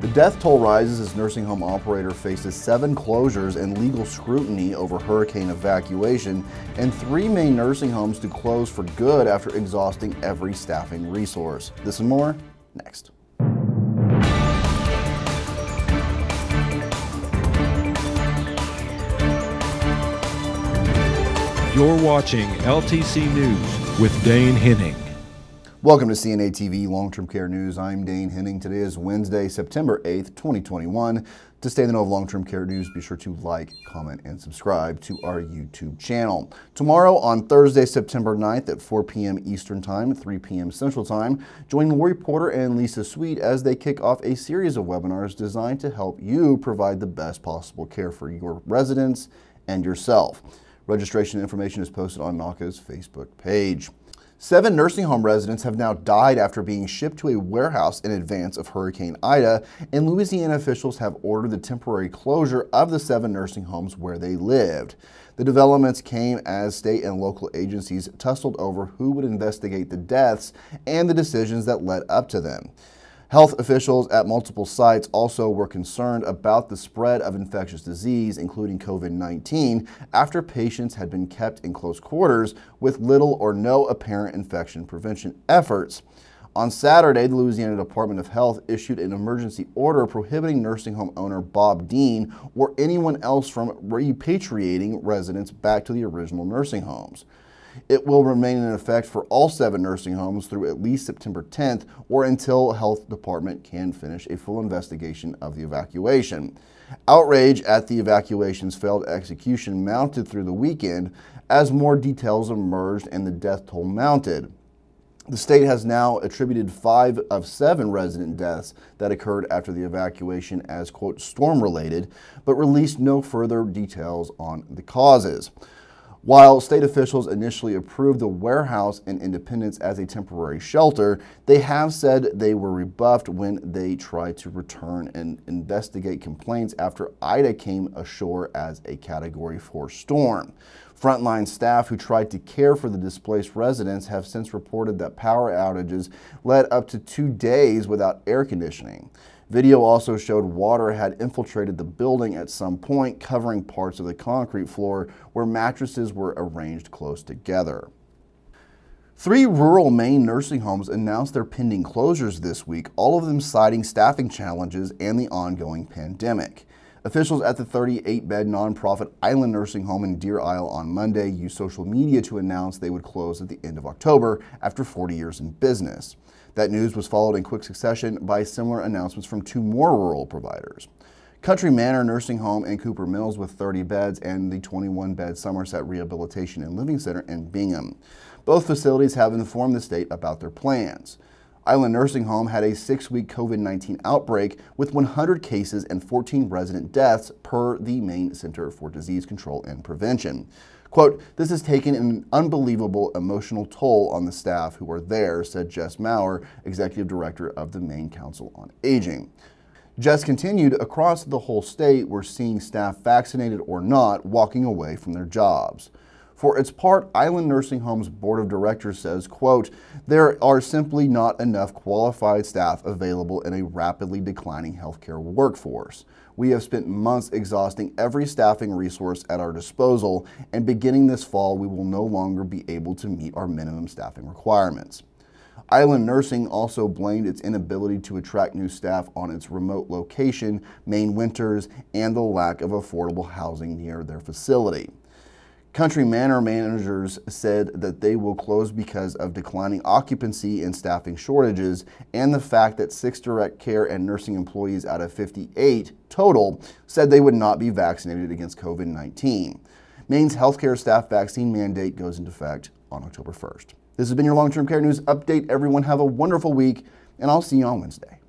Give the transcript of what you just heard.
The death toll rises as nursing home operator faces seven closures and legal scrutiny over hurricane evacuation, and three Maine nursing homes to close for good after exhausting every staffing resource. This and more next. You're watching LTC News with Dane Henning. Welcome to CNA TV Long Term Care News. I'm Dane Henning. Today is Wednesday, September 8th, 2021. To stay in the know of long term care news, be sure to like, comment, and subscribe to our YouTube channel. Tomorrow, on Thursday, September 9th at 4 p.m. Eastern Time, 3 p.m. Central Time, join Lori Porter and Lisa Sweet as they kick off a series of webinars designed to help you provide the best possible care for your residents and yourself. Registration information is posted on NAHCA's Facebook page. Seven nursing home residents have now died after being shipped to a warehouse in advance of Hurricane Ida, and Louisiana officials have ordered the temporary closure of the seven nursing homes where they lived. The developments came as state and local agencies tussled over who would investigate the deaths and the decisions that led up to them. Health officials at multiple sites also were concerned about the spread of infectious disease, including COVID 19, after patients had been kept in close quarters with little or no apparent infection prevention efforts. On Saturday, the Louisiana Department of Health issued an emergency order prohibiting nursing home owner Bob Dean or anyone else from repatriating residents back to the original nursing homes. It will remain in effect for all seven nursing homes through at least September 10th or until health department can finish a full investigation of the evacuation. Outrage at the evacuation's failed execution mounted through the weekend as more details emerged and the death toll mounted. The state has now attributed five of seven resident deaths that occurred after the evacuation as, quote, storm related, but released no further details on the causes. While state officials initially approved the warehouse in Independence as a temporary shelter, they have said they were rebuffed when they tried to return and investigate complaints after Ida came ashore as a Category 4 storm. Frontline staff who tried to care for the displaced residents have since reported that power outages led up to two days without air conditioning. Video also showed water had infiltrated the building at some point, covering parts of the concrete floor where mattresses were arranged close together. Three rural Maine nursing homes announced their pending closures this week, all of them citing staffing challenges and the ongoing pandemic. Officials at the 38 bed nonprofit Island Nursing Home in Deer Isle on Monday used social media to announce they would close at the end of October after 40 years in business. That news was followed in quick succession by similar announcements from two more rural providers. Country Manor Nursing Home in Coopers Mills with 30 beds and the 21 bed Somerset Rehabilitation and Living Center in Bingham. Both facilities have informed the state about their plans. Island Nursing Home had a six week COVID 19 outbreak with 100 cases and 14 resident deaths per the Maine Center for Disease Control and Prevention. Quote, this has taken an unbelievable emotional toll on the staff who are there, said Jess Maurer, Executive Director of the Maine Council on Aging. Jess continued, across the whole state, we're seeing staff vaccinated or not walking away from their jobs. For its part, Island Nursing Home's board of directors says, quote, there are simply not enough qualified staff available in a rapidly declining healthcare workforce. We have spent months exhausting every staffing resource at our disposal, and beginning this fall, we will no longer be able to meet our minimum staffing requirements. Island Nursing also blamed its inability to attract new staff on its remote location, Maine winters, and the lack of affordable housing near their facility. Country Manor managers said that they will close because of declining occupancy and staffing shortages, and the fact that six direct care and nursing employees out of 58 total said they would not be vaccinated against COVID 19. Maine's healthcare staff vaccine mandate goes into effect on October 1st. This has been your long term care news update. Everyone, have a wonderful week, and I'll see you on Wednesday.